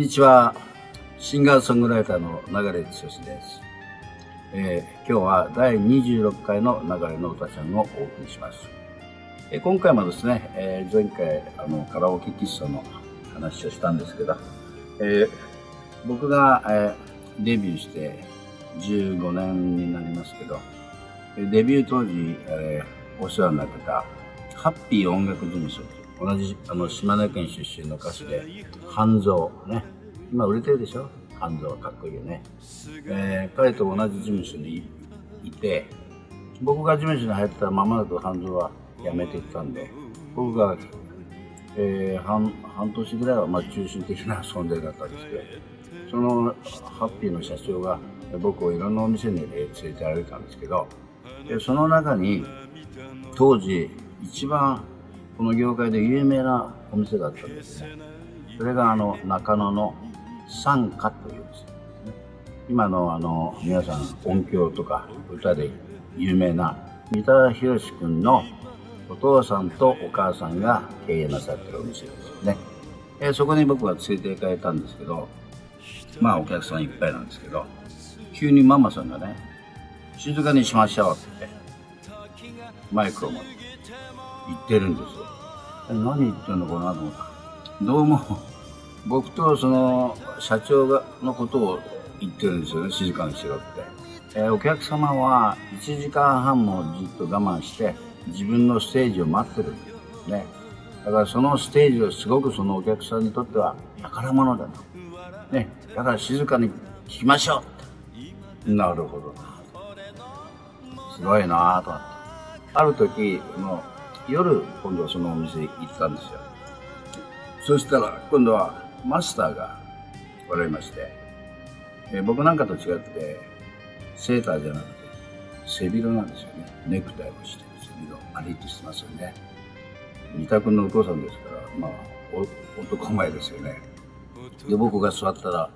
にちは。シンガーソングライターの流れ剛です。えー、今日は第26回の流れの歌ちゃんをお送りします。えー、今回もですね、えー、前回あのカラオケ喫茶の話をしたんですけど、え僕が、えデビューして15年になりますけど、デビュー当時、えお世話になってたハッピー音楽事務所同じあの島根県出身の歌手で半蔵ね今売れてるでしょ？半蔵はかっこいいよね、えー、彼と同じ事務所にいて僕が事務所に入ったままだと半蔵は辞めていったんで僕が、えー、半半年ぐらいはま中心的な存在だったりしてそのハッピーの社長が僕をいろんなお店に連れて歩いたんですけどでその中に当時一番この業界で有名なお店だったんですね。それがあの中野の三花というですね。今のあの皆さん音響とか歌で有名な三田博君のお父さんとお母さんが経営なさってるお店ですよね。えそこに僕は連れて行かれたんですけど、まあお客さんいっぱいなんですけど、急にママさんがね、静かにしましょうってマイクを持って言ってるんですよ。何言ってんのかなと思った。どうも、僕とその社長がのことを言ってるんですよね、静かにしろって。えー、お客様は1時間半もじっと我慢して自分のステージを待ってるんですね。だからそのステージはすごくそのお客さんにとっては宝物だと。ね。だから静かに聞きましょうなるほどな。すごいなぁと思って。ある時、も夜、今度はそのお店行ったんですよ。そしたら、今度はマスターがおられまして、え僕なんかと違って、セーターじゃなくて、背広なんですよね。ネクタイをして、背広、ありっとしてますよね。三田君のお父さんですから、まあ、男前ですよね。で、僕が座ったら、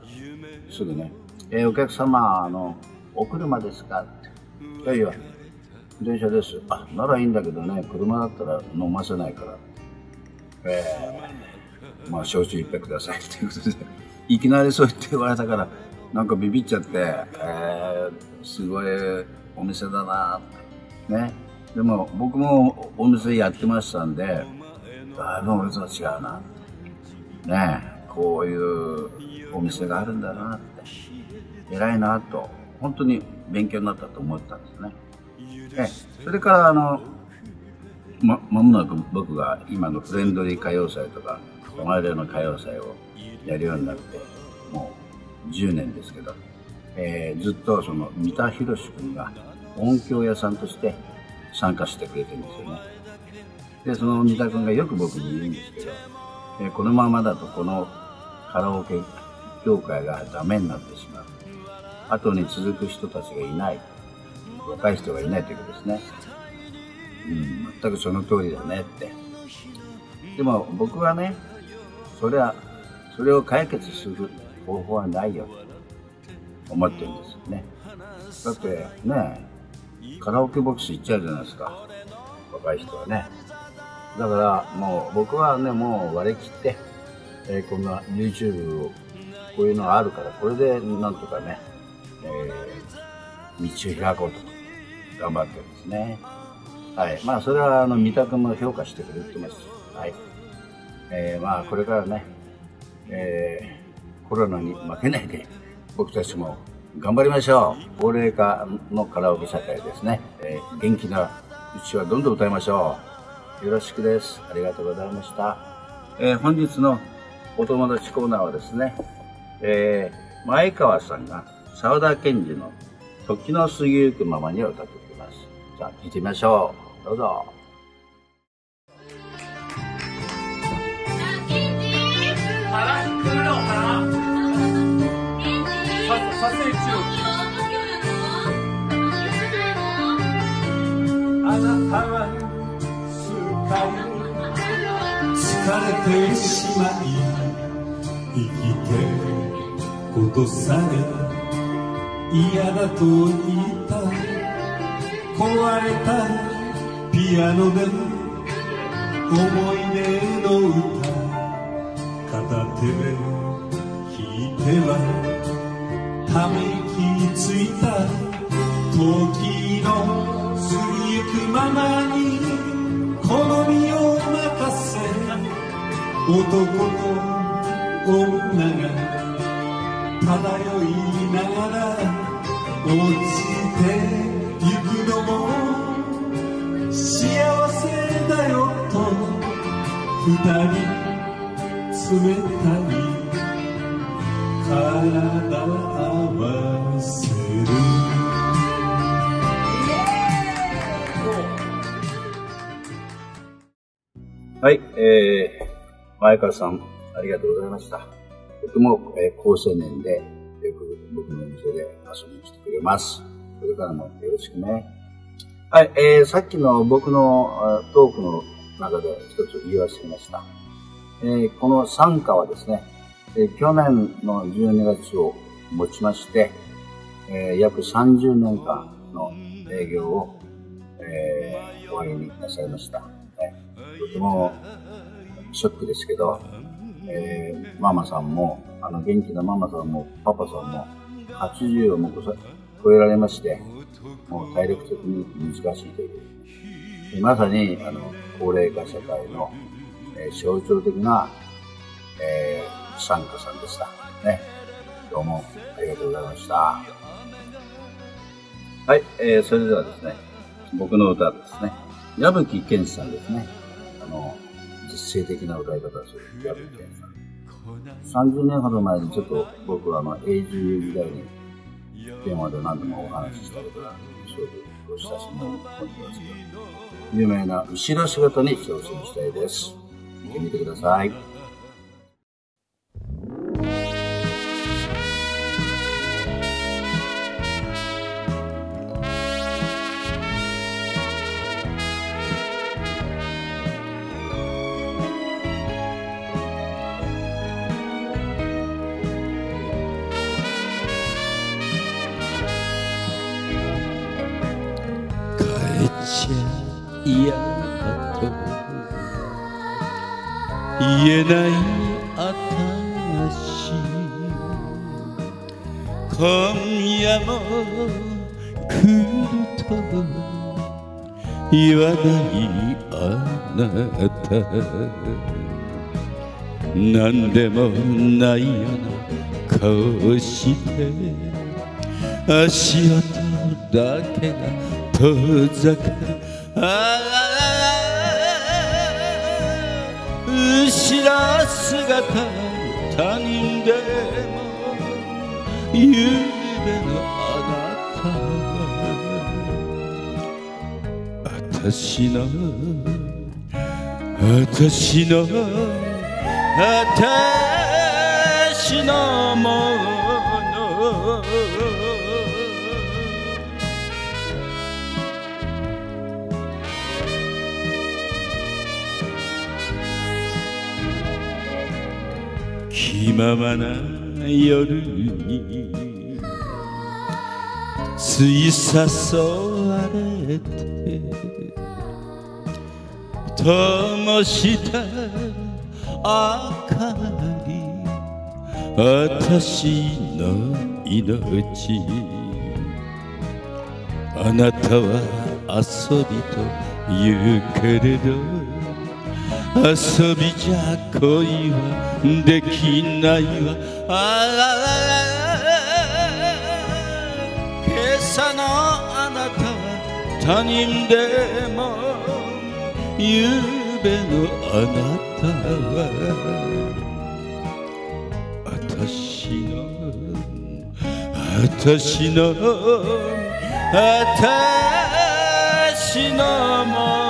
すぐね、えー、お客様、あの、お車ですか？って。いやいや、電車です。あ、ならいいんだけどね、車だったら飲ませないから。えー、まあ、焼酎一杯くださいっていうことで、いきなりそう言って言われたから、なんかビビっちゃって、えー、すごいお店だなね。でも、僕もお店やってましたんで、だいぶ俺とは違うな。ねこういうお店があるんだなって、偉いなと、本当に勉強になったと思ったんですね。えそれからあのまもなく僕が今のフレンドリー歌謡祭とか友達の歌謡祭をやるようになってもう10年ですけど、えー、ずっとその三田博君が音響屋さんとして参加してくれてるんですよねでその三田君がよく僕に言うんですけど、えー、このままだとこのカラオケ業界がダメになってしまう後に続く人たちがいない若い人がいないということですね。うん、全くその通りだねって。でも僕はね、それは、それを解決する方法はないよと思ってるんですよね。だってね、カラオケボックス行っちゃうじゃないですか。若い人はね。だからもう僕はね、もう割り切って、えー、こんな YouTube を、こういうのがあるから、これでなんとかね、えー、道を開こうと。頑張ってるんですね。はい。まあ、それは、あの、三田君も評価してくれてます。はい。えー、まあ、これからね、えー、コロナに負けないで、僕たちも頑張りましょう。高齢化のカラオケ社会ですね。えー、元気なうちはどんどん歌いましょう。よろしくです。ありがとうございました。えー、本日のお友達コーナーはですね、えー、前川さんが沢田研二の時の過ぎゆくままにを歌ってきますじゃあ聞いてみましょう。どうぞ。あなたは疲れてしまい生きてことさえ嫌だと言った壊れたピアノで思い出の歌片手で弾てはため息ついた時の過ぎゆくままに好みを任せ男と女が漂いながら落ちてゆくのも幸せだよと二人冷たい体合わせるはい、えー、前川さん、ありがとうございました。とても、えー、高青年で、よく僕のお店で遊びに来てくれます。これからもよろしくね。はい、えー、さっきの僕のトークの中で一つ言い忘れました。えー、この参加はですね、えー去年の12月をもちまして、えー約30年間の営業を、えー終わりになさいました。ねとてもショックですけど、えーママさんも、あの元気なママさんもパパさんも80をも超えられまして、もう体力的に難しいという。まさに、あの、高齢化社会の、え象徴的な、えー参加さんでした。ね。どうもありがとうございました。はい、えー、それではですね、僕の歌ですね、矢吹健さんですね。あの、実践的な歌い方をする矢吹健さん。30年ほど前にちょっと僕はあの、永住時代に電話で何度もお話ししたことがすごくご親しみを持ってますけど、有名な後ろ姿に挑戦したいです。見てみてください。帰言えない私今夜も来ると言わないあなた。何でもないような顔して足音だけが遠ざかる。姿他人でも夕べのあなた。は私の私の私のもの。ままな夜に。つい誘われて。灯した明かり。私の命。あなたは遊びと言うけれど。遊びじゃ恋はできないわ。ああ今朝のあなたは他人でも夕べのあなたは。私の私の私のもの。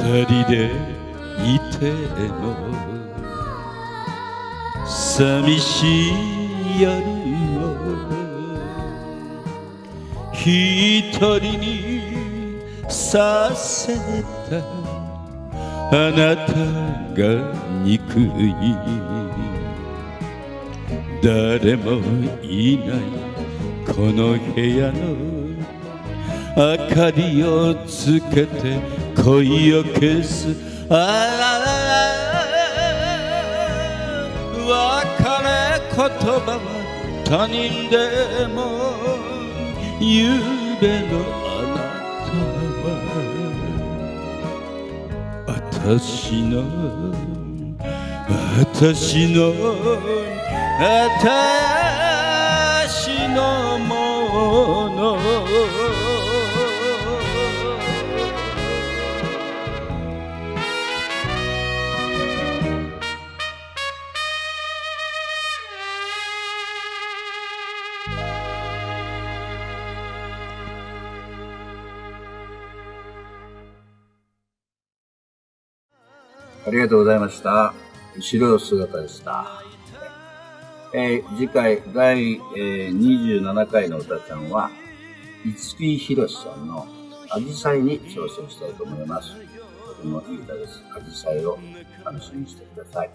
二人でいても寂しい夜を一人にさせたあなたが憎い誰もいないこの部屋の明かりをつけて恋を消す。ああ別れ言葉は他人でも夕べのあなたは。私の私の私のもの。ありがとうございました。後ろ姿でした。えー次回第、えー27回の歌ちゃんは、五木ひろしさんのアジサイに挑戦したいと思います。とてもいい歌です。アジサイを楽しみにしてください。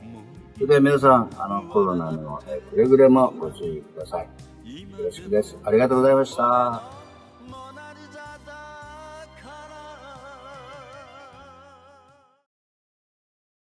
それでは皆さん、あの、コロナの、えーくれぐれもご注意ください。よろしくです。ありがとうございました。